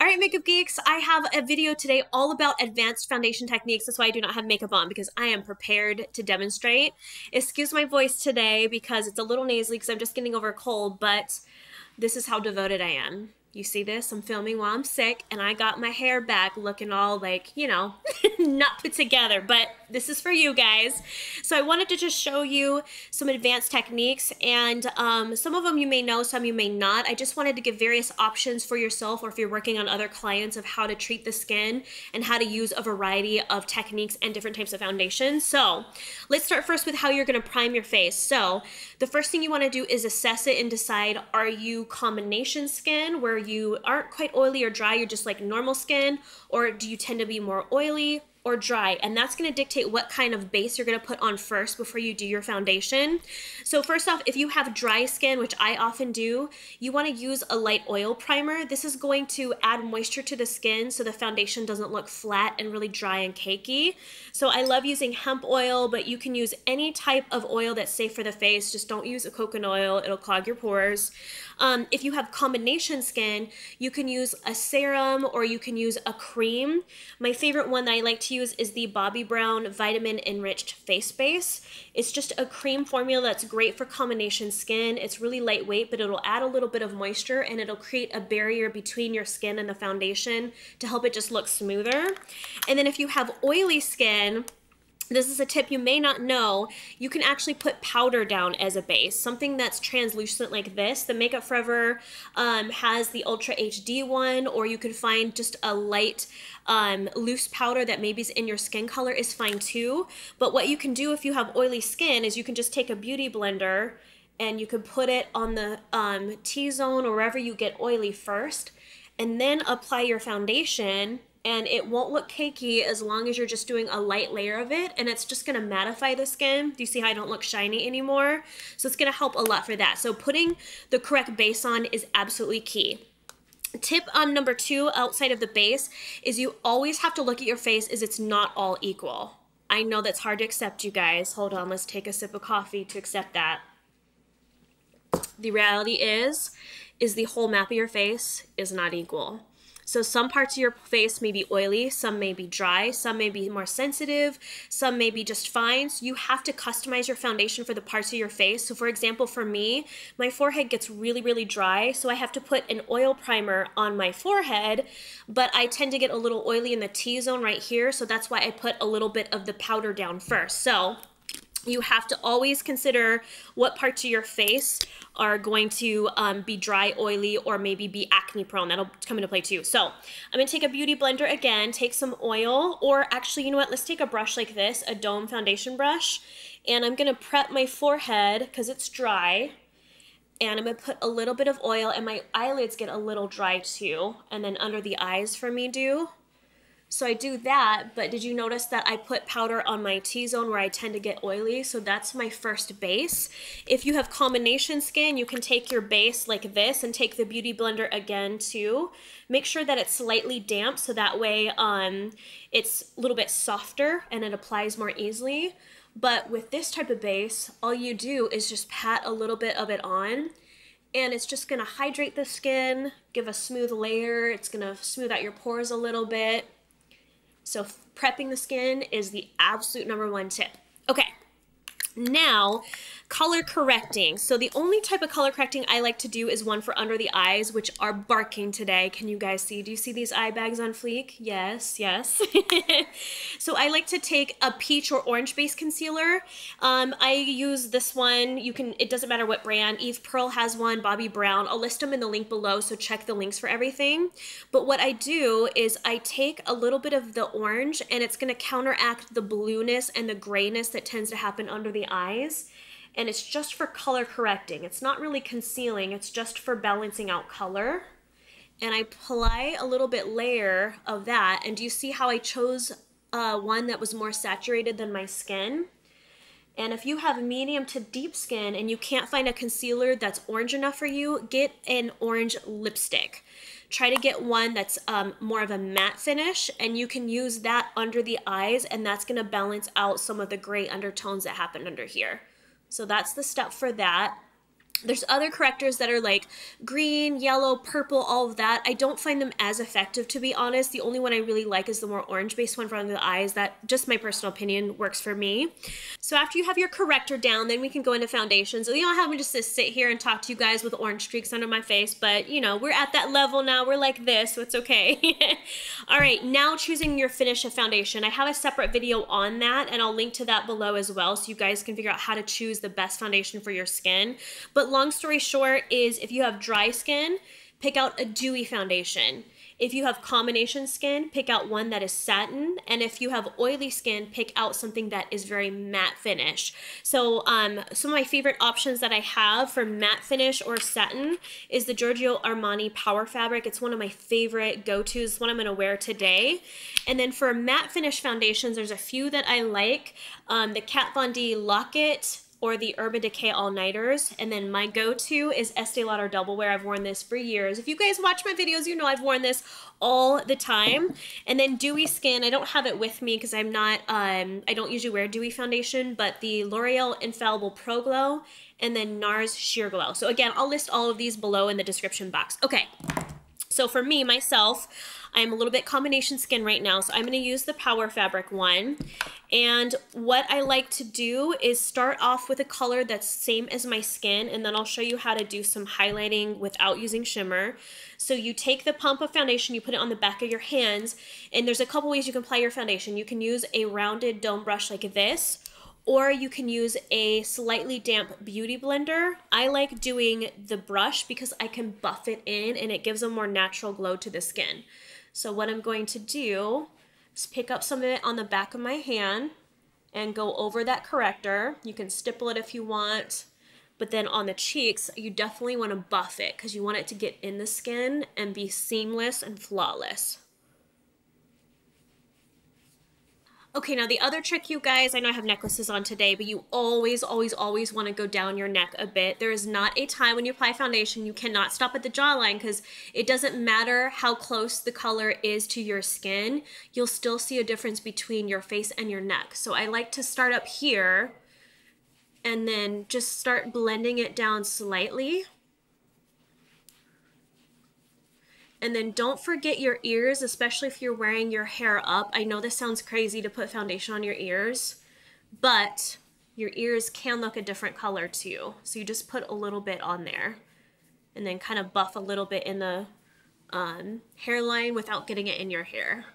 All right, makeup geeks, I have a video today all about advanced foundation techniques. That's why I do not have makeup on because I am prepared to demonstrate. Excuse my voice today because it's a little nasally because I'm just getting over a cold, but this is how devoted I am. You see this? I'm filming while I'm sick, and I got my hair back looking all like, you know, not put together. But this is for you guys. So I wanted to just show you some advanced techniques, and um, some of them you may know, some you may not. I just wanted to give various options for yourself, or if you're working on other clients, of how to treat the skin and how to use a variety of techniques and different types of foundations. So let's start first with how you're going to prime your face. So the first thing you want to do is assess it and decide are you combination skin where you aren't quite oily or dry, you're just like normal skin, or do you tend to be more oily or dry and that's going to dictate what kind of base you're going to put on first before you do your foundation. So first off, if you have dry skin, which I often do, you want to use a light oil primer. This is going to add moisture to the skin so the foundation doesn't look flat and really dry and cakey. So I love using hemp oil, but you can use any type of oil that's safe for the face. Just don't use a coconut oil, it'll clog your pores. Um, if you have combination skin, you can use a serum or you can use a cream. My favorite one that I like to use is the Bobbi Brown Vitamin Enriched Face Base. It's just a cream formula that's great for combination skin. It's really lightweight, but it'll add a little bit of moisture and it'll create a barrier between your skin and the foundation to help it just look smoother. And then if you have oily skin, this is a tip you may not know. You can actually put powder down as a base, something that's translucent like this. The Makeup Forever um, has the Ultra HD one, or you can find just a light um, loose powder that maybe is in your skin color is fine too. But what you can do if you have oily skin is you can just take a beauty blender and you can put it on the um, T-zone or wherever you get oily first, and then apply your foundation and it won't look cakey as long as you're just doing a light layer of it and it's just to mattify the skin. Do you see how I don't look shiny anymore? So it's to help a lot for that. So putting the correct base on is absolutely key. Tip um, number two outside of the base is you always have to look at your face as it's not all equal. I know that's hard to accept, you guys. Hold on, let's take a sip of coffee to accept that. The reality is, is the whole map of your face is not equal. So some parts of your face may be oily, some may be dry, some may be more sensitive, some may be just fine. So you have to customize your foundation for the parts of your face. So for example, for me, my forehead gets really, really dry. So I have to put an oil primer on my forehead, but I tend to get a little oily in the T-zone right here. So that's why I put a little bit of the powder down first. So you have to always consider what parts of your face are going to um, be dry, oily, or maybe be acne prone. That'll come into play too. So I'm gonna take a beauty blender again, take some oil, or actually, you know what? Let's take a brush like this, a Dome foundation brush, and I'm gonna prep my forehead because it's dry. And I'm gonna put a little bit of oil, and my eyelids get a little dry too. And then under the eyes for me do. So I do that, but did you notice that I put powder on my T-zone where I tend to get oily? So that's my first base. If you have combination skin, you can take your base like this and take the Beauty Blender again too. Make sure that it's slightly damp so that way um, it's a little bit softer and it applies more easily. But with this type of base, all you do is just pat a little bit of it on and it's just gonna hydrate the skin, give a smooth layer, it's gonna smooth out your pores a little bit so prepping the skin is the absolute number one tip. Okay, now color correcting. So the only type of color correcting I like to do is one for under the eyes, which are barking today. Can you guys see? Do you see these eye bags on fleek? Yes, yes. so I like to take a peach or orange base concealer. Um, I use this one. You can, it doesn't matter what brand. Eve Pearl has one, Bobbi Brown. I'll list them in the link below, so check the links for everything. But what I do is I take a little bit of the orange and it's gonna counteract the blueness and the grayness that tends to happen under the eyes and it's just for color correcting. It's not really concealing, it's just for balancing out color. And I apply a little bit layer of that, and do you see how I chose uh, one that was more saturated than my skin? And if you have medium to deep skin and you can't find a concealer that's orange enough for you, get an orange lipstick. Try to get one that's um, more of a matte finish and you can use that under the eyes and that's gonna balance out some of the gray undertones that happen under here. So that's the step for that. There's other correctors that are like green, yellow, purple, all of that. I don't find them as effective to be honest. The only one I really like is the more orange based one for under the eyes. That just my personal opinion works for me. So after you have your corrector down, then we can go into foundations. You know, I haven't just sit here and talk to you guys with orange streaks under my face, but you know, we're at that level now. We're like this, so it's okay. all right, now choosing your finish of foundation. I have a separate video on that and I'll link to that below as well so you guys can figure out how to choose the best foundation for your skin. But long story short is if you have dry skin, pick out a dewy foundation. If you have combination skin, pick out one that is satin. And if you have oily skin, pick out something that is very matte finish. So um, some of my favorite options that I have for matte finish or satin is the Giorgio Armani Power Fabric. It's one of my favorite go-tos, one I'm gonna wear today. And then for matte finish foundations, there's a few that I like. Um, the Kat Von D Lock-It, or the Urban Decay All Nighters. And then my go to is Estee Lauder Double Wear. I've worn this for years. If you guys watch my videos, you know I've worn this all the time. And then Dewy Skin, I don't have it with me because I'm not, um, I don't usually wear dewy foundation, but the L'Oreal Infallible Pro Glow and then NARS Sheer Glow. So again, I'll list all of these below in the description box. Okay. So for me, myself, I'm a little bit combination skin right now, so I'm going to use the Power Fabric one. And what I like to do is start off with a color that's same as my skin, and then I'll show you how to do some highlighting without using shimmer. So you take the pump of foundation, you put it on the back of your hands, and there's a couple ways you can apply your foundation. You can use a rounded dome brush like this, or you can use a slightly damp beauty blender. I like doing the brush because I can buff it in and it gives a more natural glow to the skin. So what I'm going to do is pick up some of it on the back of my hand and go over that corrector. You can stipple it if you want, but then on the cheeks, you definitely want to buff it because you want it to get in the skin and be seamless and flawless. Okay, now the other trick, you guys, I know I have necklaces on today, but you always, always, always want to go down your neck a bit. There is not a time when you apply foundation, you cannot stop at the jawline because it doesn't matter how close the color is to your skin, you'll still see a difference between your face and your neck. So I like to start up here and then just start blending it down slightly. And then don't forget your ears, especially if you're wearing your hair up. I know this sounds crazy to put foundation on your ears, but your ears can look a different color too. So you just put a little bit on there and then kind of buff a little bit in the um, hairline without getting it in your hair.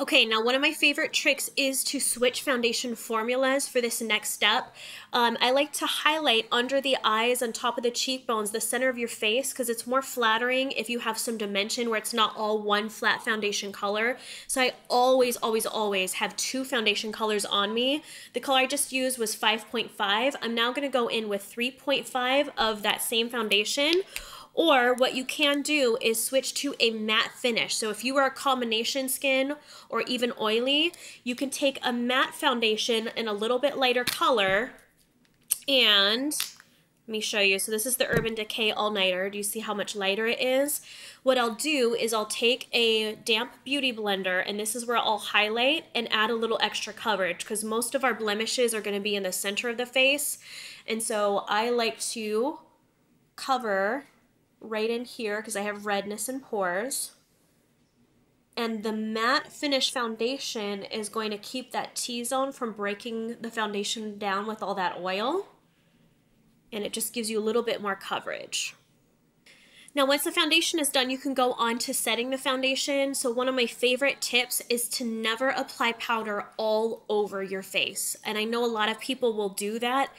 Okay, now one of my favorite tricks is to switch foundation formulas for this next step. Um, I like to highlight under the eyes, on top of the cheekbones, the center of your face, because it's more flattering if you have some dimension where it's not all one flat foundation color. So I always, always, always have two foundation colors on me. The color I just used was 5.5. I'm now going to go in with 3.5 of that same foundation or what you can do is switch to a matte finish. So if you are a combination skin or even oily, you can take a matte foundation in a little bit lighter color and let me show you. So this is the Urban Decay All Nighter. Do you see how much lighter it is? What I'll do is I'll take a damp beauty blender and this is where I'll highlight and add a little extra coverage because most of our blemishes are going to be in the center of the face. And so I like to cover right in here because I have redness and pores. And the matte finish foundation is going to keep that T-zone from breaking the foundation down with all that oil. And it just gives you a little bit more coverage. Now, once the foundation is done, you can go on to setting the foundation. So one of my favorite tips is to never apply powder all over your face. And I know a lot of people will do that.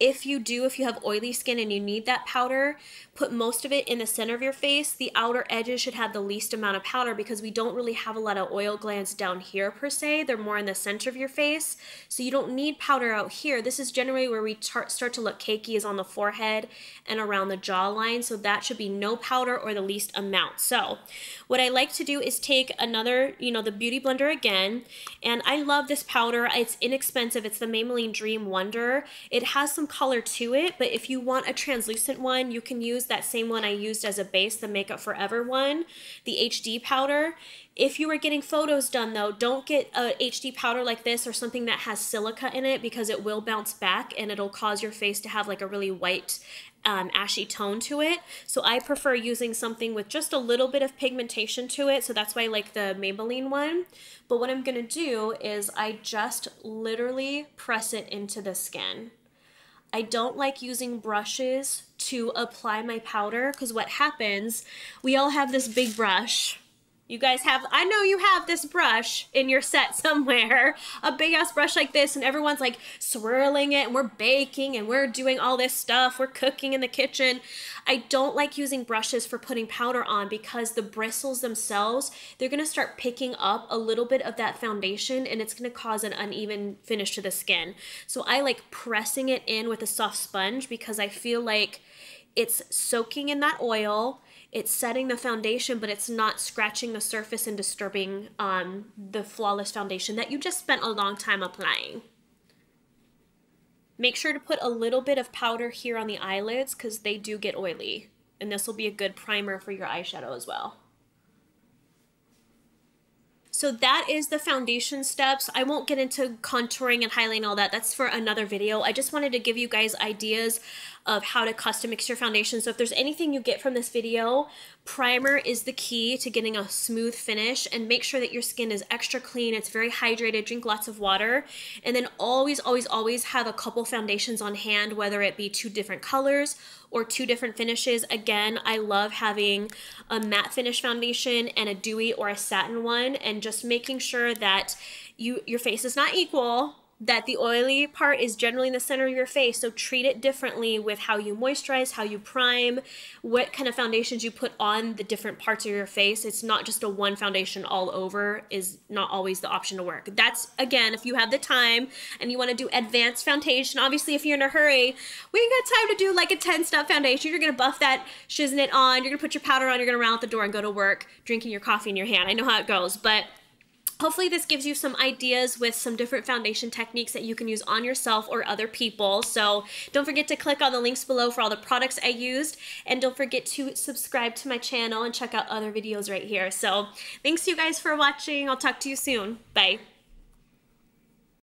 If you do, if you have oily skin and you need that powder, put most of it in the center of your face. The outer edges should have the least amount of powder because we don't really have a lot of oil glands down here per se. They're more in the center of your face. So you don't need powder out here. This is generally where we start to look cakey is on the forehead and around the jawline. So that should be no powder or the least amount. So what I like to do is take another, you know, the Beauty Blender again, and I love this powder. It's inexpensive. It's the Maybelline Dream Wonder. It has some color to it, but if you want a translucent one, you can use that same one I used as a base, the Makeup Forever one, the HD powder. If you are getting photos done though, don't get a HD powder like this or something that has silica in it because it will bounce back and it'll cause your face to have like a really white um, ashy tone to it. So I prefer using something with just a little bit of pigmentation to it. So that's why I like the Maybelline one. But what I'm gonna do is I just literally press it into the skin. I don't like using brushes to apply my powder because what happens, we all have this big brush you guys have, I know you have this brush in your set somewhere, a big ass brush like this, and everyone's like swirling it, and we're baking and we're doing all this stuff, we're cooking in the kitchen. I don't like using brushes for putting powder on because the bristles themselves, they're gonna start picking up a little bit of that foundation and it's gonna cause an uneven finish to the skin. So I like pressing it in with a soft sponge because I feel like it's soaking in that oil it's setting the foundation, but it's not scratching the surface and disturbing um, the flawless foundation that you just spent a long time applying. Make sure to put a little bit of powder here on the eyelids because they do get oily. And this will be a good primer for your eyeshadow as well. So that is the foundation steps. I won't get into contouring and highlighting all that. That's for another video. I just wanted to give you guys ideas of how to custom mix your foundation. So if there's anything you get from this video, primer is the key to getting a smooth finish and make sure that your skin is extra clean, it's very hydrated, drink lots of water, and then always, always, always have a couple foundations on hand, whether it be two different colors or two different finishes. Again, I love having a matte finish foundation and a dewy or a satin one and just making sure that you your face is not equal that the oily part is generally in the center of your face. So treat it differently with how you moisturize, how you prime, what kind of foundations you put on the different parts of your face. It's not just a one foundation all over is not always the option to work. That's again, if you have the time and you want to do advanced foundation, obviously if you're in a hurry, we ain't got time to do like a 10 step foundation. You're going to buff that shiznit on, you're going to put your powder on, you're going to run out the door and go to work drinking your coffee in your hand. I know how it goes, but Hopefully this gives you some ideas with some different foundation techniques that you can use on yourself or other people. So don't forget to click on the links below for all the products I used. And don't forget to subscribe to my channel and check out other videos right here. So thanks you guys for watching. I'll talk to you soon. Bye.